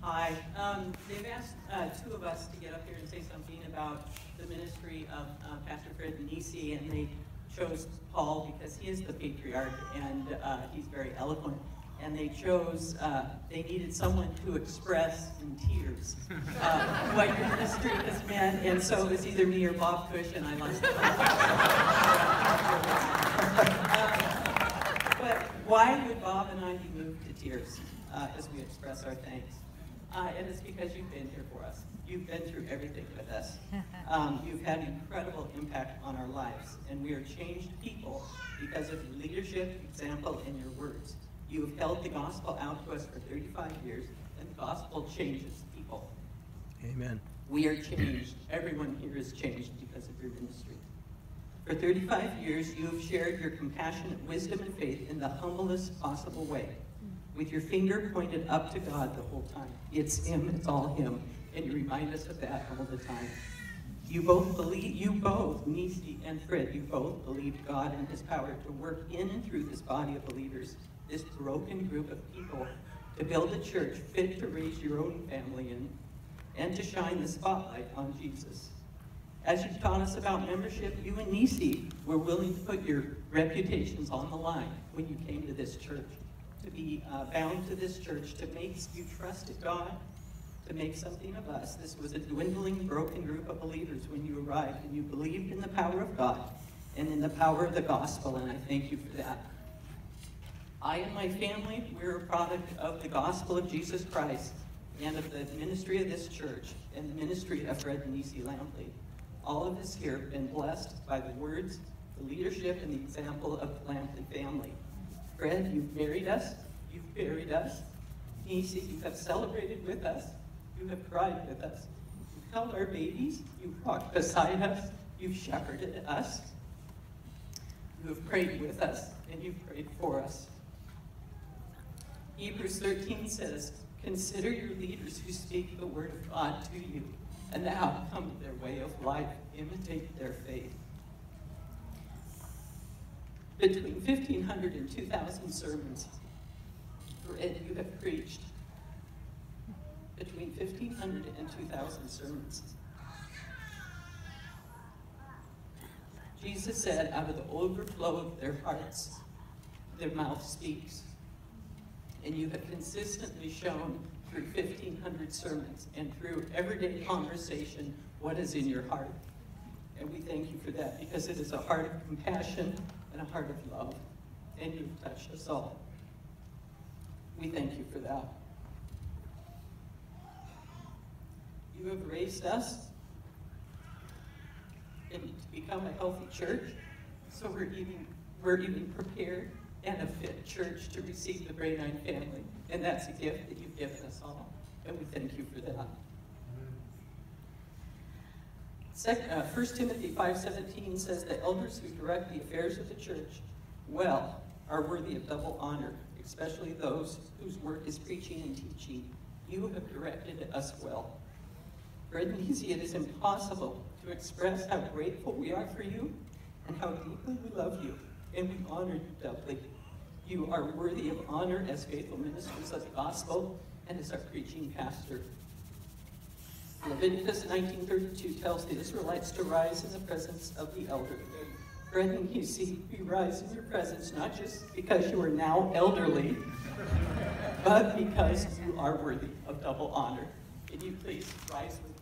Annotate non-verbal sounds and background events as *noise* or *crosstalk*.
Hi. Um, they've asked uh, two of us to get up here and say something about the ministry of uh, Pastor Fred Nisi, and they chose Paul because he is the patriarch and uh, he's very eloquent. And they chose, uh, they needed someone to express in tears uh, what your ministry has meant, and so it was either me or Bob Cush, and I lost the But why would Bob and I be moved to tears uh, as we express our thanks? Uh, and it's because you've been here for us. You've been through everything with us. *laughs* Um, you've had incredible impact on our lives, and we are changed people because of your leadership, example, and your words. You have held the gospel out to us for 35 years, and the gospel changes people. Amen. We are changed. Everyone here is changed because of your ministry. For 35 years, you have shared your compassionate wisdom and faith in the humblest possible way, with your finger pointed up to God the whole time. It's Him, it's all Him, and you remind us of that all the time. You both believe, you both, Nisi and Fred, you both believed God and His power to work in and through this body of believers, this broken group of people, to build a church fit to raise your own family in, and to shine the spotlight on Jesus. As you've taught us about membership, you and Nisi were willing to put your reputations on the line when you came to this church, to be uh, bound to this church, to make you trusted God, to make something of us. This was a dwindling, broken group of believers when you arrived, and you believed in the power of God and in the power of the gospel, and I thank you for that. I and my family, we're a product of the gospel of Jesus Christ and of the ministry of this church and the ministry of Fred and Nisi Lampley. All of us here have been blessed by the words, the leadership, and the example of the Lampley family. Fred, you've married us, you've buried us. Nisi, you have celebrated with us, you have cried with us. You've held our babies, you've walked beside us, you've shepherded us. You have prayed with us, and you've prayed for us. Hebrews 13 says, Consider your leaders who speak the word of God to you, and the outcome of their way of life. Imitate their faith. Between 1,500 and 2,000 sermons, Fred, you have preached. Between 1,500 and 2,000 sermons. Jesus said, out of the overflow of their hearts, their mouth speaks. And you have consistently shown through 1,500 sermons and through everyday conversation what is in your heart. And we thank you for that because it is a heart of compassion and a heart of love. And you've touched us all. We thank you for that. You have raised us and to become a healthy church, so we're even, we're even prepared and a fit church to receive the Bray Nine family. And that's a gift that you've given us all, and we thank you for that. Second, uh, 1 Timothy 5.17 says, that elders who direct the affairs of the church well are worthy of double honor, especially those whose work is preaching and teaching. You have directed us well. Easy, it is impossible to express how grateful we are for you and how deeply we love you, and we honor you doubly. You are worthy of honor as faithful ministers of the gospel and as our preaching pastor. Leviticus 19.32 tells the Israelites to rise in the presence of the elder. Brethren, you see, we rise in your presence not just because you are now elderly, but because you are worthy of double honor. Can you please rise with